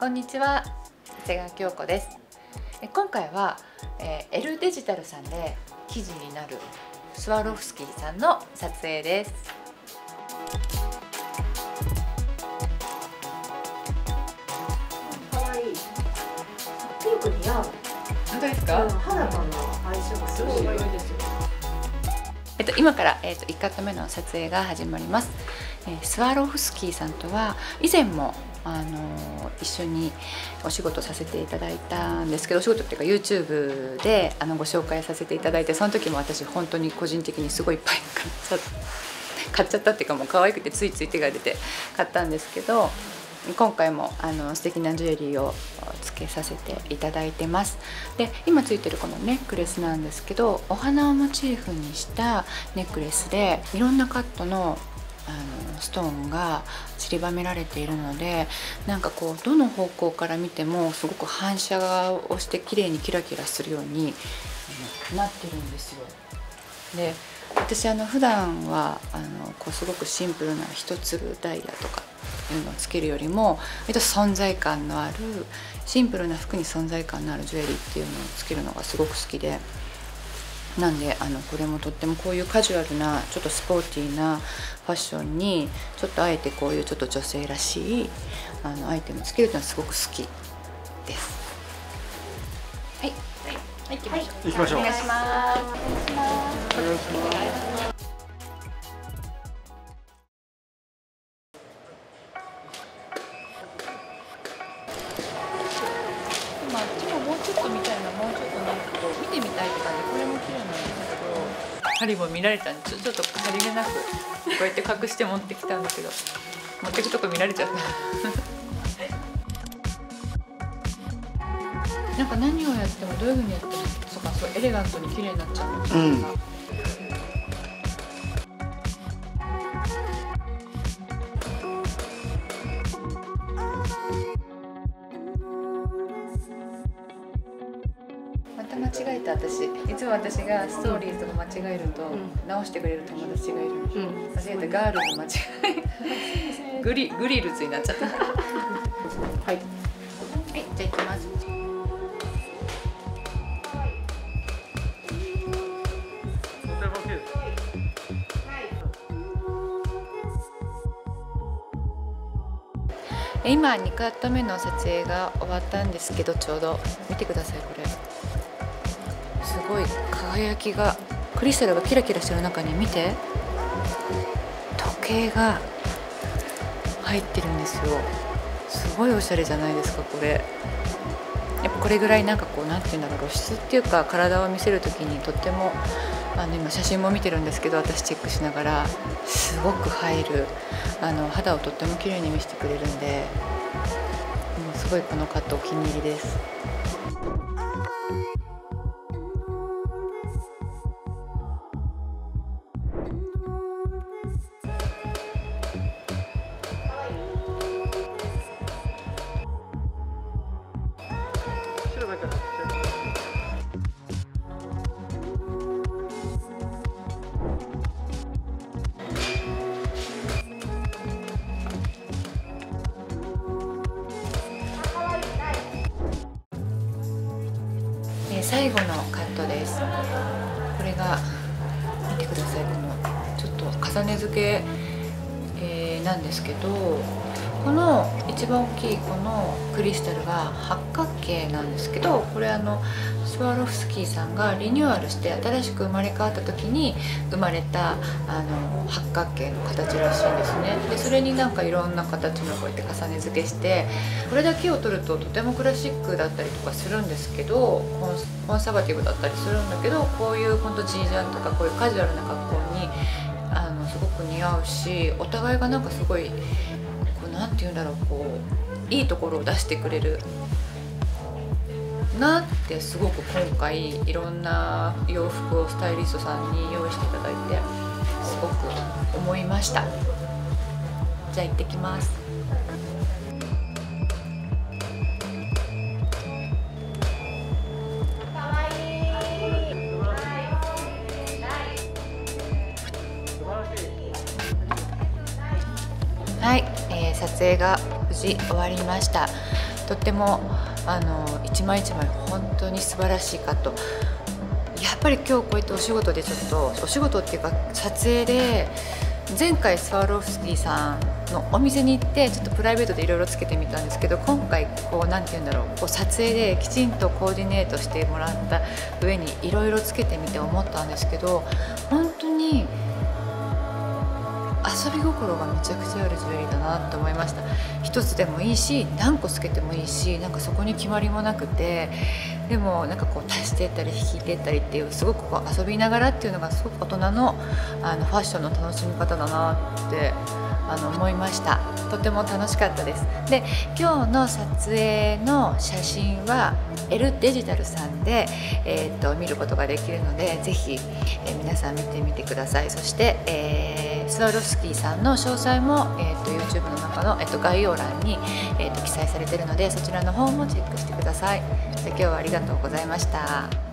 こんにちは。長谷川京子です。今回は、えー、L デジタルさんで記事になるスワロフスキーさんの撮影です。可愛いピンク似合う本当ですか、うん、肌との相性がすごい良いですよ。えっと、今から、えっと、1カット目の撮影が始まります、えー、スワロフスキーさんとは以前もあの一緒にお仕事させていただいたんですけどお仕事っていうか YouTube であのご紹介させていただいてその時も私本当に個人的にすごいいっぱい買っちゃったっていうかもう可愛くてついつい手が出て買ったんですけど今回もあの素敵なジュエリーをつけさせていただいてます。で今ついてるこのネックレスなんですけどお花をモチーフにしたネックレスでいろんなカットのあのストーンが散りばめられているのでなんかこうどの方向から見てもすごく反射をして綺麗にキラキラするようになってるんですよ。で私あの普段はあのこうすごくシンプルな一粒ダイヤとかいうのをつけるよりも割と存在感のあるシンプルな服に存在感のあるジュエリーっていうのをつけるのがすごく好きでなんであのこれもとってもこういうカジュアルなちょっとスポーティーなファッションにちょっとあえてこういうちょっと女性らしいあのアイテムつけるというのはすごく好きです。はい、はい、行きましょう。行きましょう。お願いします。お願いします。針も見られたんでちょちょっとさりげなくこうやって隠して持ってきたんだけど。持ってくとこ見られちゃった なんか何をやってもどういうふうにやってもそうかそうエレガントに綺麗になっちゃう、うん間違えた私。いつも私がストーリーズとか間違えると、直してくれる友達がいる、うん、間違えたガールズ間違えグリグリルズになっちゃった。はい。はいじゃあいきます。今2カット目の撮影が終わったんですけどちょうど。見てくださいこれ。ごい輝きがクリスタルがキラキラしてる中に見て時計が入ってるんですよすごいおしゃれじゃないですかこれやっぱこれぐらいなんかこう何て言うんだろう露出っていうか体を見せる時にとってもあの今写真も見てるんですけど私チェックしながらすごく入るあの肌をとっても綺麗に見せてくれるんでもうすごいこのカットお気に入りです。最後のカットです。これが見てください。このちょっと重ね付け、えー、なんですけどこの一番大きいこのクリスタルが八角形なんですけどこれあのスワロフスキーさんがリニューアルして新しく生まれ変わった時に生まれたあの八角形の形らしいんですね。でそれになんかいろんな形のこうやって重ね付けしてこれだけを取るととてもクラシックだったりとかするんですけどコンサバティブだったりするんだけどこういうほんとジージャンとかこういうカジュアルな格好にあのすごく似合うしお互いがなんかすごい何て言うんだろうこういいところを出してくれるなってすごく今回いろんな洋服をスタイリストさんに用意していただいてすごく思いました。じゃあ行ってきます。はい、えー、撮影が無事終わりました。とってもあの一枚一枚本当に素晴らしいカットやっぱり今日こうやってお仕事でちょっとお仕事っていうか撮影で前回スワロフスキーさんのお店に行ってちょっとプライベートでいろいろつけてみたんですけど今回こう何て言うんだろうこう撮影できちんとコーディネートしてもらった上にいろいろつけてみて思ったんですけど本当に遊び心がめちゃくちゃあるジュエリーだなと思いました。一つでもいいし何個つけてもいいしなんかそこに決まりもなくてでもなんかこう足していったり引いていったりっていうすごくこう遊びながらっていうのがすごく大人のあのファッションの楽しみ方だなってあの思いました。とても楽しかったです。で今日の撮影の写真は L デジタルさんで、えーと、見ることができるのでぜひ、えー、皆さん見てみてください。そして、えー、スワロフスキーさんの詳細も、えーと、YouTube の中の、えーと、概要欄に、えー、と記載されているのでそちらの方もチェックしてください。で今日はありがとうございました。